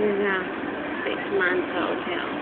Yeah. Six months hotel.